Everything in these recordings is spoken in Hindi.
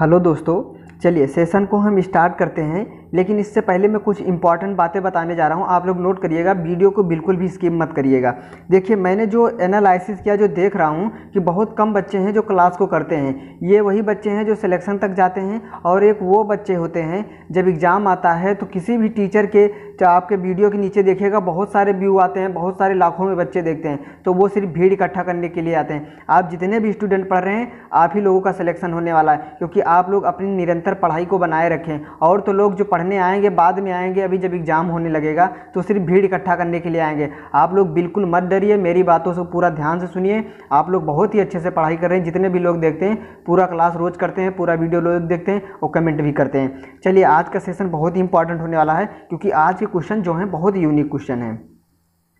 हेलो दोस्तों चलिए सेशन को हम स्टार्ट करते हैं, लेकिन इससे पहले मैं कुछ इंपॉर्टेंट बातें बताने जा रहा हूँ। आप लोग नोट करिएगा वीडियो को बिल्कुल भी स्किप मत करिएगा। देखिए, मैंने जो एनालिसिस किया, जो देख रहा हूँ कि बहुत कम बच्चे हैं जो क्लास को करते हैं। ये वही बच्चे हैं जो सिलेक्शन तक जाते हैं और एक वो बच्चे होते हैं, जब एग्ज़ाम आता है तो किसी भी टीचर के तो आपके वीडियो के नीचे देखिएगा, बहुत सारे व्यू आते हैं, बहुत सारे लाखों में बच्चे देखते हैं। तो वो सिर्फ़ भीड़ इकट्ठा करने के लिए आते हैं। आप जितने भी स्टूडेंट पढ़ रहे हैं, आप ही लोगों का सिलेक्शन होने वाला है, क्योंकि आप लोग अपनी निरंतर पढ़ाई को बनाए रखें। और तो लोग जो पढ़ने आएँगे, बाद में आएँगे, अभी जब एग्ज़ाम होने लगेगा तो सिर्फ़ भीड़ इकट्ठा करने के लिए आएँगे। आप लोग बिल्कुल मत डरिए, मेरी बातों से पूरा ध्यान से सुनिए। आप लोग बहुत ही अच्छे से पढ़ाई कर रहे हैं, जितने भी लोग देखते हैं, पूरा क्लास रोज़ करते हैं, पूरा वीडियो लोग देखते हैं और कमेंट भी करते हैं। चलिए, आज का सेशन बहुत ही इंपॉर्टेंट होने वाला है, क्योंकि आज के क्वेश्चन जो हैं, बहुत यूनिक क्वेश्चन है।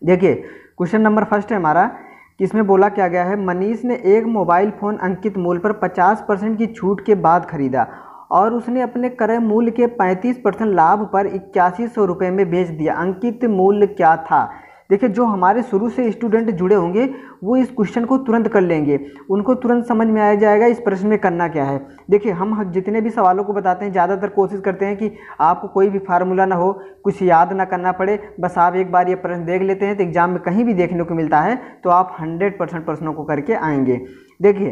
देखिए क्वेश्चन नंबर फ़र्स्ट है हमारा, कि इसमें बोला क्या गया है, मनीष ने एक मोबाइल फ़ोन अंकित मूल्य पर 50 परसेंट की छूट के बाद खरीदा। और उसने अपने क्रय मूल्य के 35 परसेंट लाभ पर इक्यासी सौ रुपये में बेच दिया। अंकित मूल्य क्या था? देखिए, जो हमारे शुरू से स्टूडेंट जुड़े होंगे, वो इस क्वेश्चन को तुरंत कर लेंगे। उनको तुरंत समझ में आया जाएगा इस प्रश्न में करना क्या है। देखिए, हम जितने भी सवालों को बताते हैं, ज़्यादातर कोशिश करते हैं कि आपको कोई भी फार्मूला ना हो, कुछ याद ना करना पड़े। बस आप एक बार ये प्रश्न देख लेते हैं तो एग्ज़ाम में कहीं भी देखने को मिलता है तो आप हंड्रेड परसेंट प्रश्नों को करके आएँगे। देखिए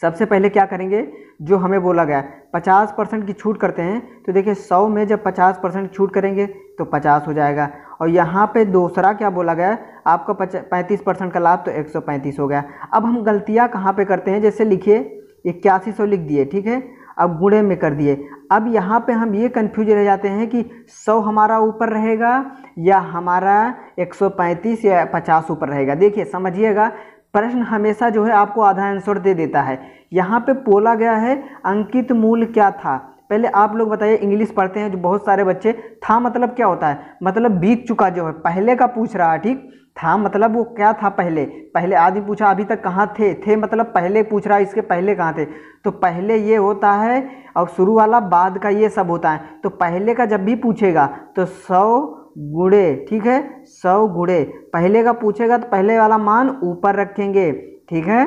सबसे पहले क्या करेंगे? जो हमें बोला गया, पचास परसेंट की छूट करते हैं तो देखिए सौ में जब पचास परसेंट छूट करेंगे तो पचास हो जाएगा। और यहाँ पे दूसरा क्या बोला गया? आपका पैंतीस परसेंट का लाभ तो एक सौ पैंतीस हो गया। अब हम गलतियाँ कहाँ पे करते हैं? जैसे लिखिए, इक्यासी सौ लिख दिए, ठीक है? अब गुणे में कर दिए। अब यहाँ पे हम ये कन्फ्यूज़ रह जाते हैं कि सौ हमारा ऊपर रहेगा या हमारा 135 या 50 ऊपर रहेगा। देखिए, समझिएगा प्रश्न हमेशा जो है आपको आधा आंसर दे देता है। यहाँ पे बोला गया है, अंकित मूल क्या था? पहले आप लोग बताइए, इंग्लिश पढ़ते हैं जो बहुत सारे बच्चे, था मतलब क्या होता है? मतलब बीत चुका जो है, पहले का पूछ रहा है ठीक? था मतलब वो क्या था पहले? पहले आदमी पूछा, अभी तक कहाँ थे? थे मतलब पहले पूछ रहा है इसके पहले कहाँ थे? तो पहले ये होता है और शुरू वाला, बाद का ये सब होता है। तो पहले का जब भी पूछेगा तो सौ गुड़े, ठीक है? सौ गुड़े। पहले का पूछेगा तो पहले वाला मान ऊपर रखेंगे, ठीक है?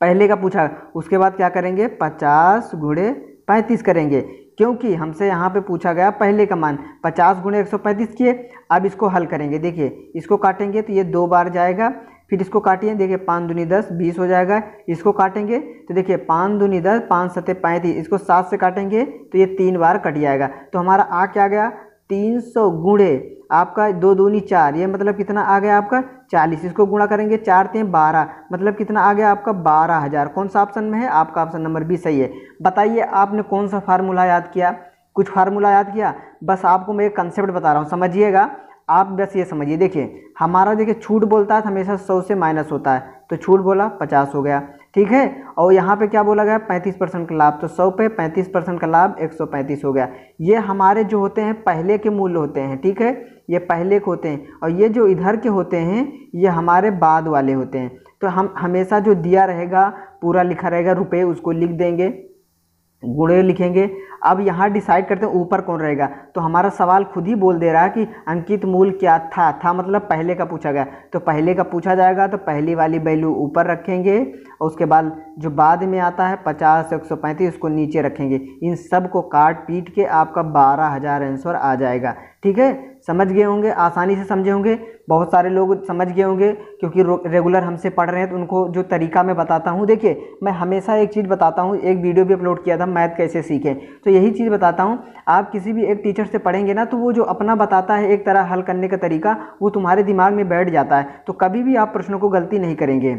पहले का पूछा, उसके बाद क्या करेंगे? पचास गुड़े पैंतीस करेंगे। क्योंकि हमसे यहाँ पे पूछा गया पहले का मान, पचास गुणे एक सौ पैंतीस किए, अब इसको हल करेंगे। देखिए, इसको काटेंगे तो ये दो बार जाएगा, फिर इसको काटिए, देखिए पाँच दूनी दस, बीस हो जाएगा, इसको काटेंगे तो देखिए पाँच दूनी दस, पाँच सत्य पैंतीस, इसको सात से काटेंगे तो ये तीन बार कट जाएगा। तो हमारा आ क्या गया? तीन सौ गुणे। आपका दो दूनी चार, ये मतलब कितना आ गया आपका? चालीस। इसको गुणा करेंगे चार तीन बारह मतलब कितना आ गया आपका? बारह हज़ार। कौन सा ऑप्शन में है? आपका ऑप्शन नंबर बी सही है। बताइए, आपने कौन सा फार्मूला याद किया? कुछ फार्मूला याद किया? बस आपको मैं एक कंसेप्ट बता रहा हूँ, समझिएगा? आप बस ये समझिए। देखिए, हमारा देखिए, छूट बोलता है हमेशा सौ से माइनस होता है। तो छूट बोला, पचास हो गया। ठीक है? और यहाँ पे क्या बोला गया? पैंतीस परसेंट का लाभ। तो सौ पे पैंतीस परसेंट का लाभ एक सौ पैंतीस हो गया। ये हमारे जो होते हैं, पहले के मूल्य होते हैं, ठीक है? ये पहले के होते हैं। और ये जो इधर के होते हैं, ये हमारे बाद वाले होते हैं। तो हम हमेशा जो दिया रहेगा, पूरा लिखा रहेगा रुपये उसको लिख देंगे, गुड़े लिखेंगे। अब यहाँ डिसाइड करते हैं, ऊपर कौन रहेगा? तो हमारा सवाल खुद ही बोल दे रहा है कि अंकित मूल क्या था? था मतलब पहले का पूछा गया। तो पहले का पूछा जाएगा तो पहली वाली वैल्यू ऊपर रखेंगे, और उसके बाद जो बाद में आता है, पचास, एक सौ पैंतीस, उसको नीचे रखेंगे। इन सबको काट पीट के आपका बारह हज़ार आंसर आ जाएगा। ठीक है? समझ गए होंगे, आसानी से समझे होंगे। बहुत सारे लोग समझ गए होंगे क्योंकि रेगुलर हमसे पढ़ रहे हैं तो उनको जो तरीका मैं बताता हूँ, देखिए, मैं हमेशा एक चीज़ बताता हूँ, एक वीडियो भी अपलोड किया था, मैथ कैसे सीखें। तो यही चीज़ बताता हूँ, आप किसी भी एक टीचर से पढ़ेंगे ना तो वो जो अपना बताता है, एक तरह हल करने का तरीका, वो तुम्हारे दिमाग में बैठ जाता है। तो कभी भी आप प्रश्नों को गलती नहीं करेंगे।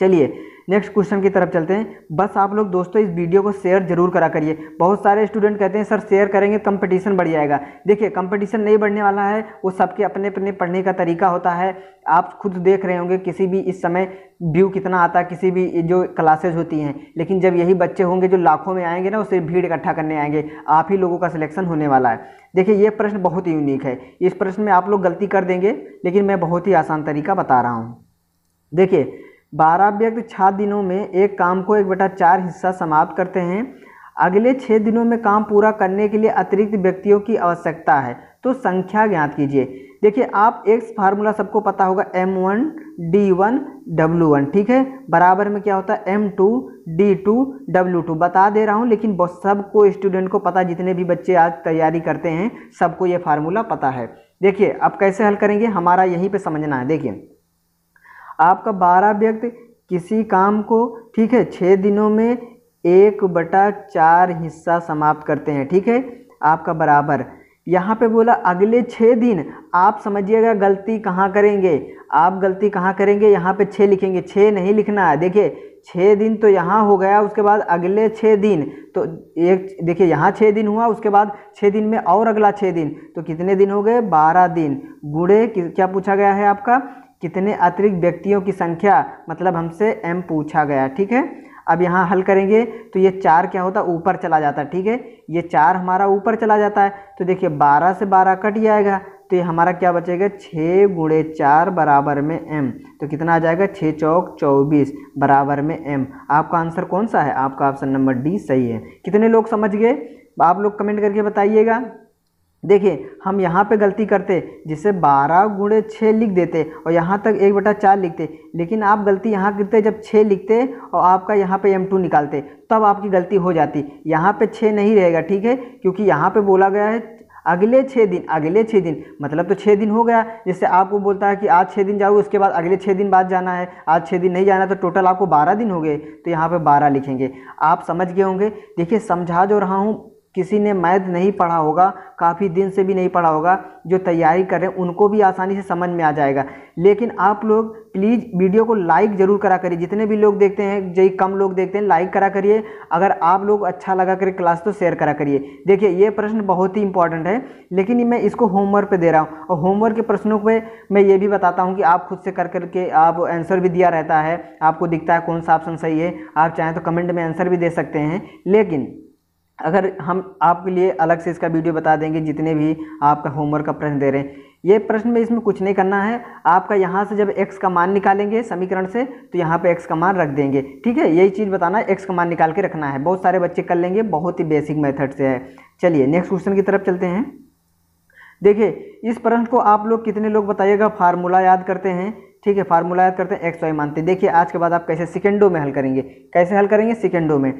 चलिए नेक्स्ट क्वेश्चन की तरफ़ चलते हैं। बस आप लोग दोस्तों इस वीडियो को शेयर ज़रूर करा करिए। बहुत सारे स्टूडेंट कहते हैं, सर शेयर करेंगे कंपटीशन बढ़ जाएगा। देखिए कंपटीशन नहीं बढ़ने वाला है, वो सबके अपने अपने पढ़ने का तरीका होता है। आप खुद देख रहे होंगे, किसी भी इस समय व्यू कितना आता है, किसी भी जो क्लासेज होती हैं। लेकिन जब यही बच्चे होंगे जो लाखों में आएँगे ना उसे भीड़ इकट्ठा करने आएँगे। आप ही लोगों का सिलेक्शन होने वाला है। देखिए, ये प्रश्न बहुत ही यूनिक है। इस प्रश्न में आप लोग गलती कर देंगे, लेकिन मैं बहुत ही आसान तरीका बता रहा हूँ। देखिए बारह व्यक्ति छः दिनों में एक काम को एक बटा चार हिस्सा समाप्त करते हैं। अगले छः दिनों में काम पूरा करने के लिए अतिरिक्त व्यक्तियों की आवश्यकता है। तो संख्या ज्ञात कीजिए। देखिए, आप एक्स फार्मूला सबको पता होगा M one D one W one ठीक है? बराबर में क्या होता है? M two D two W two बता दे रहा हूँ, लेकिन सबको, स्टूडेंट को पता, जितने भी बच्चे आज तैयारी करते हैं, सबको ये फार्मूला पता है। देखिए, अब कैसे हल करेंगे? हमारा यहीं पे समझना है। देखिए आपका बारह व्यक्ति किसी काम को, ठीक है छः दिनों में एक बटा चार हिस्सा समाप्त करते हैं, ठीक है, आपका बराबर। यहाँ पे बोला, अगले छः दिन आप समझिएगा गलती कहाँ करेंगे। आप गलती कहाँ करेंगे? यहाँ पे छः लिखेंगे। छः नहीं लिखना है। देखिए छः दिन तो यहाँ हो गया, उसके बाद अगले छः दिन तो एक, देखिए, यहाँ छः दिन हुआ, उसके बाद छः दिन में और अगला छः दिन तो कितने दिन हो गए? बारह दिन। गुड़े क्या पूछा गया है आपका? कितने अतिरिक्त व्यक्तियों की संख्या मतलब हमसे एम पूछा गया, ठीक है? अब यहाँ हल करेंगे तो ये चार क्या होता? है ऊपर चला जाता है ठीक है? ये चार हमारा ऊपर चला जाता है तो देखिए बारह से बारह कट जाएगा तो ये हमारा क्या बचेगा? छः गुड़े चार बराबर में एम तो कितना आ जाएगा? छः चौक चौबीस बराबर में एम आपका आंसर कौन सा है? आपका ऑप्शन नंबर डी सही है। कितने लोग समझ गए? आप लोग कमेंट करके बताइएगा। देखिए, हम यहाँ पे गलती करते जिससे बारह गुणे छः लिख देते और यहाँ तक एक बटा चार लिखते। लेकिन आप गलती यहाँ करते, जब छः लिखते और आपका यहाँ पे एम टू निकालते, तब आपकी गलती हो जाती। यहाँ पे छः नहीं रहेगा, ठीक है? क्योंकि यहाँ पे बोला गया है, अगले छः दिन, अगले छः दिन मतलब तो छः दिन हो गया, जिससे आपको बोलता है कि आज छः दिन जाओ, उसके बाद अगले छः दिन बाद जाना है, आज छः दिन नहीं जाना तो टोटल आपको बारह दिन हो गए तो यहाँ पे बारह लिखेंगे। आप समझ गए होंगे? देखिए, समझा जो रहा हूँ किसी ने मैथ नहीं पढ़ा होगा, काफ़ी दिन से भी नहीं पढ़ा होगा, जो तैयारी कर रहे हैं, उनको भी आसानी से समझ में आ जाएगा। लेकिन आप लोग प्लीज़ वीडियो को लाइक ज़रूर करा करिए। जितने भी लोग देखते हैं, जो कम लोग देखते हैं लाइक करा करिए। अगर आप लोग अच्छा लगा करिए क्लास तो शेयर करा करिए। देखिए, ये प्रश्न बहुत ही इंपॉर्टेंट है, लेकिन मैं इसको होमवर्क पे दे रहा हूँ। और होमवर्क के प्रश्नों पे मैं ये भी बताता हूँ कि आप खुद से कर करके आप आंसर भी दिया रहता है। आपको दिखता है कौन सा ऑप्शन सही है। आप चाहें तो कमेंट में आंसर भी दे सकते हैं। लेकिन अगर हम आपके लिए अलग से इसका वीडियो बता देंगे, जितने भी आपका होमवर्क का प्रश्न दे रहे हैं। ये प्रश्न में इसमें कुछ नहीं करना है। आपका यहाँ से जब x का मान निकालेंगे समीकरण से तो यहाँ पे x का मान रख देंगे। ठीक है? यही चीज़ बताना है, x का मान निकाल के रखना है। बहुत सारे बच्चे कर लेंगे, बहुत ही बेसिक मेथड से है। चलिए नेक्स्ट क्वेश्चन की तरफ़ चलते हैं। देखिए, इस प्रश्न को आप लोग कितने लोग बताइएगा? फार्मूला याद करते हैं। ठीक है, फार्मूला याद करते हैं एक्स वाई मानते हैं। देखिए, आज के बाद आप कैसे सेकेंडों में हल करेंगे। कैसे हल करेंगे? सेकेंडों में।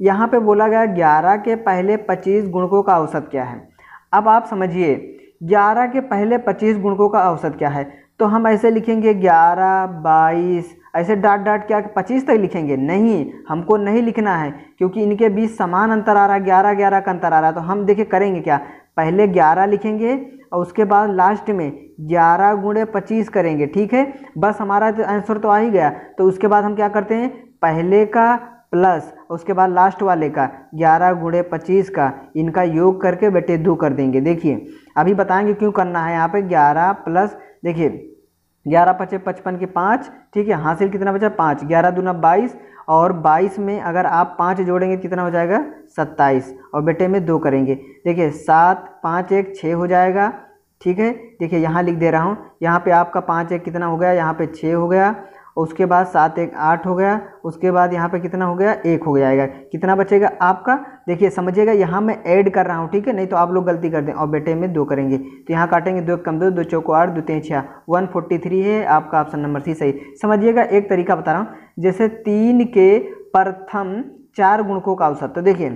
यहाँ पे बोला गया ग्यारह के पहले पच्चीस गुणकों का औसत क्या है? अब आप समझिए, ग्यारह के पहले पच्चीस गुणकों का औसत क्या है? तो हम ऐसे लिखेंगे ग्यारह, बाईस, ऐसे डाट डाट क्या पच्चीस तक लिखेंगे? नहीं, हमको नहीं लिखना है, क्योंकि इनके बीच समान अंतर आ रहा है, ग्यारह ग्यारह का अंतर आ रहा है। तो हम देखिए करेंगे क्या? पहले ग्यारह लिखेंगे और उसके बाद लास्ट में ग्यारह गुणे पच्चीस करेंगे, ठीक है? बस हमारा तो आंसर तो आ ही गया। तो उसके बाद हम क्या करते हैं? पहले का प्लस उसके बाद लास्ट वाले का, ग्यारह गुड़े पच्चीस का, इनका योग करके बेटे दो कर देंगे। देखिए, अभी बताएँगे क्यों करना है यहाँ पे, ग्यारह प्लस देखिए, ग्यारह पचे पचपन के पाँच, ठीक है, हासिल कितना बचा? पाँच, ग्यारह दूना बाईस, और बाईस में अगर आप पाँच जोड़ेंगे, कितना हो जाएगा? सत्ताईस, और बेटे में दो करेंगे। देखिए, सात, पाँच एक, छः हो जाएगा, ठीक है? देखिए, यहाँ लिख दे रहा हूँ, यहाँ पे आपका पाँच एक कितना हो गया? यहाँ पे छः हो गया उसके बाद सात एक आठ हो गया, उसके बाद यहाँ पे कितना हो गया? एक हो जाएगा। कितना बचेगा आपका? देखिए, समझिएगा, यहाँ मैं ऐड कर रहा हूँ, ठीक है? नहीं तो आप लोग गलती कर दें और बेटे में दो करेंगे। तो यहाँ काटेंगे, दो कम दो दो चौको आठ, दो तीन छः वन फोर्टी थ्री है, आपका ऑप्शन नंबर सी सही। समझिएगा, एक तरीका बता रहा हूँ, जैसे तीन के प्रथम चार गुणकों का औसत तो देखिए,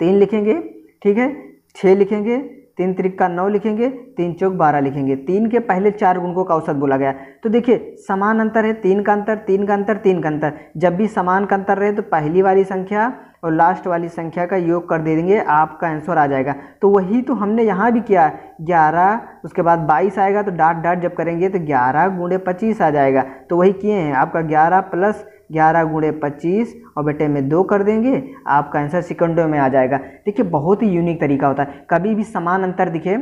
तीन लिखेंगे, ठीक है? छः लिखेंगे तीन त्रिक का नौ लिखेंगे, तीन चौक बारह लिखेंगे। तीन के पहले चार गुणकों का औसत बोला गया। तो देखिए, समान अंतर है, तीन का अंतर, तीन का अंतर, तीन का अंतर। जब भी समान का अंतर रहे तो पहली वाली संख्या और लास्ट वाली संख्या का योग कर दे देंगे, आपका आंसर आ जाएगा। तो वही तो हमने यहाँ भी किया, ग्यारह, उसके बाद बाईस आएगा तो डाट डाट जब करेंगे तो ग्यारह गुणे पच्चीस आ जाएगा। तो वही किए हैं, आपका ग्यारह प्लस ग्यारह गुणे पच्चीस और बेटे में दो कर देंगे, आपका आंसर सिकंडों में आ जाएगा। देखिए, बहुत ही यूनिक तरीका होता है। कभी भी समान अंतर दिखे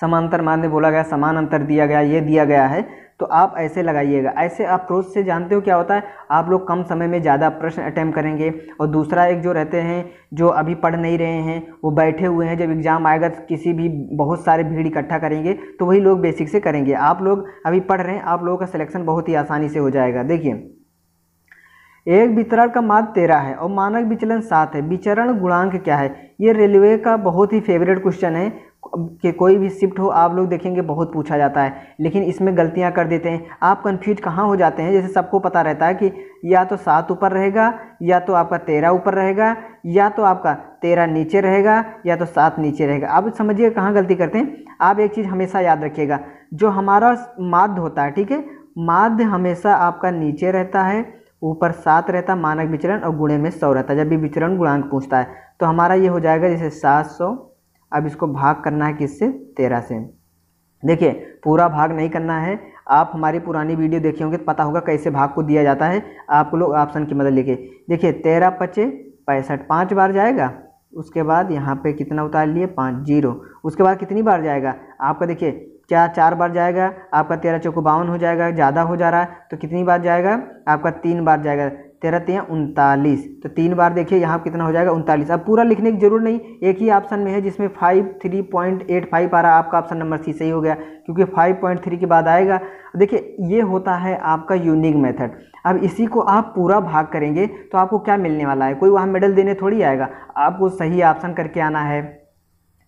समांतर मान बोला गया, समान अंतर दिया गया, ये दिया गया है तो आप ऐसे लगाइएगा। ऐसे अप्रोच से जानते हो क्या होता है? आप लोग कम समय में ज़्यादा प्रश्न अटैम्प्ट करेंगे और दूसरा एक जो रहते हैं, जो अभी पढ़ नहीं रहे हैं, वो बैठे हुए हैं, जब एग्ज़ाम आएगा तो किसी भी बहुत सारे भीड़ इकट्ठा करेंगे तो वही लोग बेसिक से करेंगे। आप लोग अभी पढ़ रहे हैं, आप लोगों का सिलेक्शन बहुत ही आसानी से हो जाएगा। देखिए एक वितरण का माध्य तेरह है और मानक विचलन सात है। विचरण गुणांक क्या है? ये रेलवे का बहुत ही फेवरेट क्वेश्चन है। कि कोई भी शिफ्ट हो, आप लोग देखेंगे बहुत पूछा जाता है। लेकिन इसमें गलतियाँ कर देते हैं। आप कन्फ्यूज़ कहाँ हो जाते हैं? जैसे सबको पता रहता है कि या तो सात ऊपर रहेगा, या तो आपका तेरह ऊपर रहेगा, या तो आपका तेरह नीचे रहेगा, या तो सात नीचे रहेगा। आप समझिए कहाँ गलती करते हैं। आप एक चीज़ हमेशा याद रखिएगा। जो हमारा माध्य होता है, ठीक है? माध्य हमेशा आपका नीचे रहता है। ऊपर सात रहता मानक विचरण और गुणे में सौ रहता। जब भी विचरण गुणांक पूछता है तो हमारा ये हो जाएगा जैसे सात सौ। अब इसको भाग करना है किससे? तेरह से। देखिए, पूरा भाग नहीं करना है। आप हमारी पुरानी वीडियो देखे होंगे तो पता होगा कैसे भाग को दिया जाता है। आप लोग ऑप्शन की मदद लेके। देखिए, तेरह पचे पैंसठ, पाँच बार जाएगा। उसके बाद यहाँ पे कितना उतार लिए? पाँच, ज़ीरो। उसके बाद कितनी बार जाएगा? आपका देखिए क्या चार बार जाएगा? आपका तेरह चौको बावन हो जाएगा, ज़्यादा हो जा रहा है तो कितनी बार जाएगा? आपका तीन बार जाएगा। तेरह तीन उनतालीस। तो तीन बार देखिए, यहाँ कितना हो जाएगा? उनतालीस। अब पूरा लिखने की ज़रूर नहीं, एक ही ऑप्शन में है, जिसमें five three point eight five आ रहा है। आपका ऑप्शन नंबर सी सही हो गया, क्योंकि फाइव पॉइंट थ्री के बाद आएगा। देखिए, ये होता है आपका यूनिक मेथड अब इसी को आप पूरा भाग करेंगे तो आपको क्या मिलने वाला है? कोई वहाँ मेडल देने थोड़ी आएगा। आपको सही ऑप्शन करके आना है।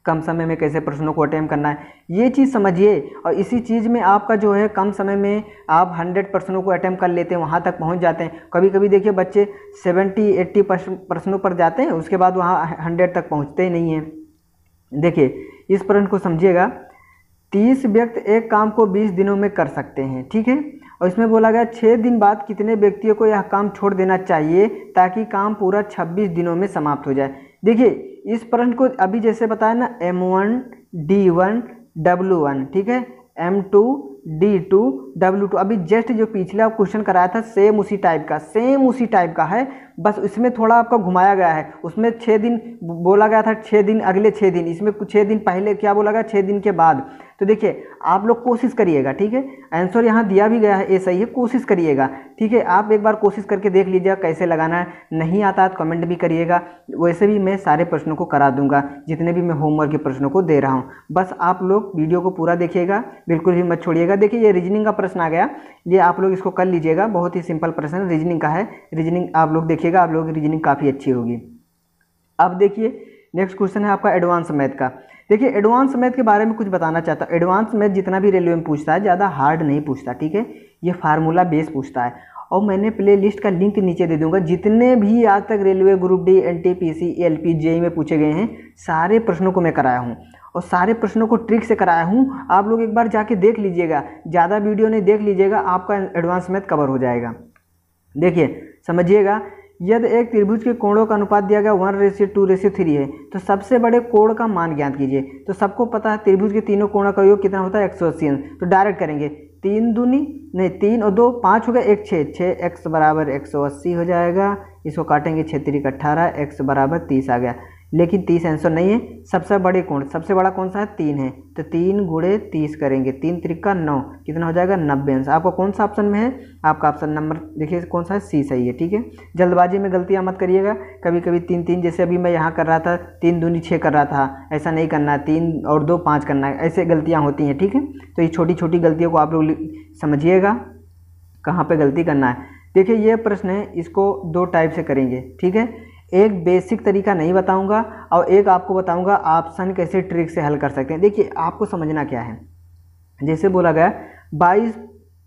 कम समय में कैसे प्रश्नों को अटैम्प करना है, ये चीज़ समझिए। और इसी चीज़ में आपका जो है, कम समय में आप हंड्रेड प्रश्नों को अटैम्प कर लेते हैं, वहाँ तक पहुँच जाते हैं। कभी कभी देखिए बच्चे सेवेंटी, एट्टी प्रश्नों पर जाते हैं, उसके बाद वहाँ हंड्रेड तक पहुँचते ही नहीं हैं। देखिए, इस प्रश्न को समझिएगा, तीस व्यक्ति एक काम को बीस दिनों में कर सकते हैं, ठीक है? और इसमें बोला गया, छः दिन बाद कितने व्यक्तियों को यह काम छोड़ देना चाहिए, ताकि काम पूरा छब्बीस दिनों में समाप्त हो जाए। देखिए इस प्रश्न को अभी जैसे बताया ना M one D one W one ठीक है? M two D two W two अभी जस्ट जो पिछला क्वेश्चन कराया था सेम उसी टाइप का सेम उसी टाइप का है। बस इसमें थोड़ा आपका घुमाया गया है। उसमें छः दिन बोला गया था छः दिन, अगले छः दिन, इसमें छः दिन पहले क्या बोला गया छः दिन के बाद। तो देखिए, आप लोग कोशिश करिएगा, ठीक है? आंसर यहाँ दिया भी गया है, ये सही है, कोशिश करिएगा, ठीक है? आप एक बार कोशिश करके देख लीजिएगा कैसे लगाना है, नहीं आता तो कमेंट भी करिएगा, वैसे भी मैं सारे प्रश्नों को करा दूँगा, जितने भी मैं होमवर्क के प्रश्नों को दे रहा हूँ। बस आप लोग वीडियो को पूरा देखिएगा, बिल्कुल भी मत छोड़िएगा। देखिए, ये रीजनिंग का प्रश्न आ गया, ये आप लोग इसको कर लीजिएगा, बहुत ही सिंपल प्रश्न रीजनिंग का है रीजनिंग आप लोग देखिएगा, आप लोग की रीजनिंग काफ़ी अच्छी होगी। अब देखिए नेक्स्ट क्वेश्चन है आपका एडवांस मैथ का। देखिए एडवांस मैथ के बारे में कुछ बताना चाहता हूँ एडवांस मैथ जितना भी रेलवे में पूछता है, ज़्यादा हार्ड नहीं पूछता, ठीक है? ये फार्मूला बेस पूछता है। और मैंने प्ले लिस्ट का लिंक नीचे दे दूँगा। जितने भी आज तक railway group D N T P C L P J में पूछे गए हैं, सारे प्रश्नों को मैं कराया हूँ। और सारे प्रश्नों को ट्रिक से कराया हूँ। आप लोग एक बार जाके देख लीजिएगा। ज़्यादा वीडियो नहीं, देख लीजिएगा। आपका एडवांस मैथ कवर हो जाएगा। देखिए, समझिएगा यदि एक त्रिभुज के कोणों का अनुपात दिया गया one ratio two ratio three है तो सबसे बड़े कोण का मान ज्ञात कीजिए। तो सबको पता है त्रिभुज के तीनों कोणों का योग कितना होता है? एक सौ अस्सी तो डायरेक्ट करेंगे। तीन दूनी, नहीं, तीन और दो, पाँच हो गया एक छः। छः एक्स बराबर एक सौ अस्सी हो जाएगा। इसको काटेंगे छः अट्ठारह एक्स बराबर तीस आ गया। लेकिन तीस आंसर नहीं है। सबसे बड़े कोण, सबसे बड़ा कौन सा है? तीन है। तो तीन गुड़े तीस करेंगे। तीन त्रिका नौ। कितना हो जाएगा? नब्बे आंसर आपका कौन सा ऑप्शन में है? आपका ऑप्शन नंबर देखिए, कौन सा है? सी सही है, ठीक है? जल्दबाजी में गलतियाँ मत करिएगा। कभी कभी तीन तीन जैसे अभी मैं यहाँ कर रहा था, तीन दूनी छः कर रहा था। ऐसा नहीं करना तीन और दो पाँच करना है। ऐसे गलतियाँ होती हैं, ठीक है? तो ये छोटी छोटी गलतियों को आप लोग समझिएगा। कहाँ पर गलती करना है। देखिए, ये प्रश्न है, इसको दो टाइप से करेंगे, ठीक है? एक बेसिक तरीका नहीं बताऊँगा और एक आपको बताऊँगा ऑप्शन कैसे ट्रिक से हल कर सकते हैं। देखिए, आपको समझना क्या है? जैसे बोला गया, बाईस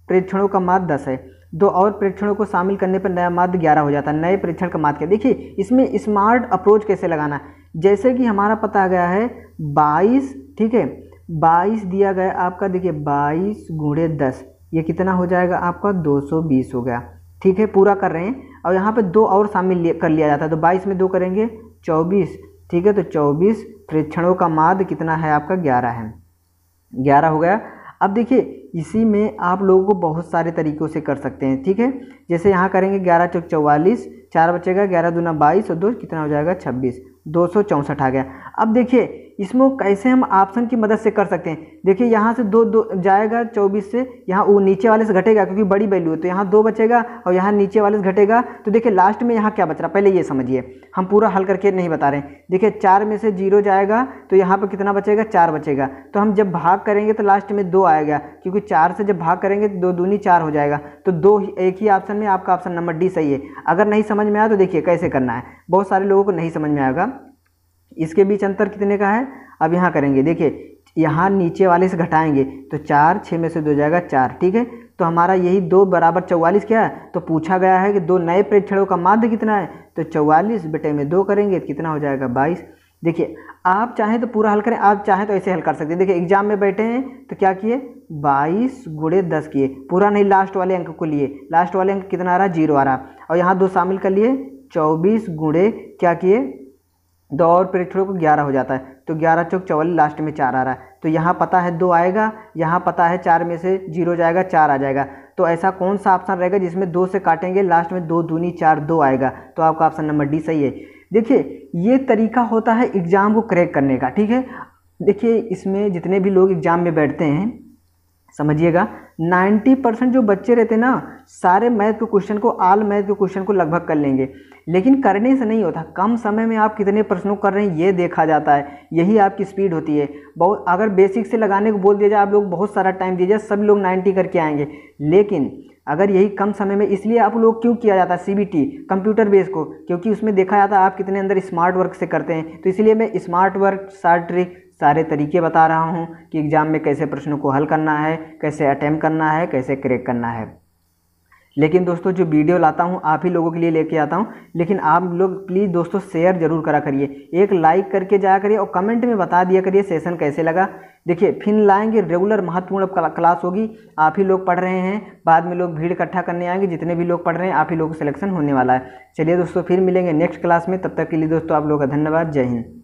प्रेक्षणों का माद दस है। दो और प्रेक्षणों को शामिल करने पर नया माद ग्यारह हो जाता है। नए प्रेक्षण का माद क्या? देखिए, इसमें स्मार्ट अप्रोच कैसे लगाना? जैसे कि हमारा पता गया है, बाईस, ठीक है? बाईस दिया गया आपका, देखिए, बाईस गुणे दस। ये कितना हो जाएगा आपका? दो सौ बीस हो गया। ठीक है, पूरा कर रहे हैं। और यहाँ पे दो और शामिल कर लिया जाता है। तो बाईस में दो करेंगे, चौबीस। ठीक है तो चौबीस प्रेक्षणों का माद कितना है आपका? ग्यारह है। ग्यारह हो गया। अब देखिए, इसी में आप लोगों को बहुत सारे तरीक़ों से कर सकते हैं। ठीक है, जैसे यहाँ करेंगे ग्यारह चौक चौवालीस, चार बचेगा, ग्यारह दूना बाईस, और दो कितना हो जाएगा? छब्बीस। दो सौ चौंसठ आ गया। अब देखिए इसमें कैसे हम ऑप्शन की मदद से कर सकते हैं? देखिए, यहाँ से दो दो जाएगा चौबीस से, यहाँ वो नीचे वाले से घटेगा क्योंकि बड़ी वैल्यू है तो यहाँ दो बचेगा और यहाँ नीचे वाले से घटेगा। तो देखिए लास्ट में यहाँ क्या बच रहा पहले ये समझिए। हम पूरा हल करके नहीं बता रहे हैं। देखिए, चार में से ज़ीरो जाएगा तो यहाँ पर कितना बचेगा? चार बचेगा। तो हम जब भाग करेंगे तो लास्ट में दो आएगा, क्योंकि चार से जब भाग करेंगे तो दो दूनी चार हो जाएगा। तो दो एक ही ऑप्शन में आपका ऑप्शन नंबर डी सही है। अगर नहीं समझ में आया तो देखिए कैसे करना है। बहुत सारे लोगों को नहीं समझ में आएगा। इसके बीच अंतर कितने का है? अब यहाँ करेंगे, देखिए, यहाँ नीचे वाले से घटाएँगे तो चार छः में से दो जाएगा चार, ठीक है? तो हमारा यही दो बराबर चौवालीस क्या है? तो पूछा गया है कि दो नए प्रेक्षणों का माध्य कितना है? तो चौवालीस बेटे में दो करेंगे, कितना हो जाएगा बाईस? देखिए, आप चाहें तो पूरा हल करें, आप चाहें तो ऐसे हल कर सकते हैं। देखिए, एग्ज़ाम में बैठे हैं तो क्या किए? बाईस गुड़े दस किए। पूरा नहीं, लास्ट वाले अंक को लिए। लास्ट वाले अंक कितना आ रहा ज़ीरो आ रहा और यहाँ दो शामिल कर लिए, चौबीस गुड़े क्या किए? दो और परीक्षणों को ग्यारह हो जाता है। तो ग्यारह चौक चौवालीस लास्ट में चार आ रहा है। तो यहाँ पता है दो आएगा, यहाँ पता है चार में से ज़ीरो जाएगा, चार आ जाएगा। तो ऐसा कौन सा ऑप्शन रहेगा जिसमें दो से काटेंगे लास्ट में दो दूनी चार दो आएगा? तो आपका ऑप्शन नंबर डी सही है। देखिए, ये तरीका होता है एग्ज़ाम को क्रैक करने का, ठीक है? देखिए, इसमें जितने भी लोग एग्ज़ाम में बैठते हैं समझिएगा। 90 परसेंट जो बच्चे रहते ना, सारे मैथ के क्वेश्चन को, आल मैथ के क्वेश्चन को लगभग कर लेंगे। लेकिन करने से नहीं होता। कम समय में आप कितने प्रश्नों कर रहे हैं, ये देखा जाता है। यही आपकी स्पीड होती है। बहुत अगर बेसिक से लगाने को बोल दिया जाए, आप लोग बहुत सारा टाइम दीजिए, सब लोग 90 करके आएँगे। लेकिन अगर यही कम समय में, इसलिए आप लोग क्यों किया जाता है सीबीटी कंप्यूटर बेस को? क्योंकि उसमें देखा जाता है आप कितने अंदर स्मार्ट वर्क से करते हैं। तो इसलिए मैं स्मार्ट वर्क शार्ट ट्रिक सारे तरीके बता रहा हूँ कि एग्ज़ाम में कैसे प्रश्नों को हल करना है, कैसे अटैम्प्ट करना है, कैसे क्रैक करना है। लेकिन दोस्तों, जो वीडियो लाता हूँ, आप ही लोगों के लिए लेके आता हूँ। लेकिन आप लोग प्लीज़ दोस्तों शेयर ज़रूर करा करिए। एक लाइक करके जाया करिए और कमेंट में बता दिया करिए सेशन कैसे लगा। देखिए, फिर लाएँगे रेगुलर महत्वपूर्ण क्लास होगी। आप ही लोग पढ़ रहे हैं। बाद में लोग भीड़ इकट्ठा करने आएँगे। जितने भी लोग पढ़ रहे हैं, आप ही लोगों लोग सिलेक्शन होने वाला है। चलिए दोस्तों, फिर मिलेंगे नेक्स्ट क्लास में। तब तक के लिए दोस्तों, आप लोग का धन्यवाद। जय हिंद।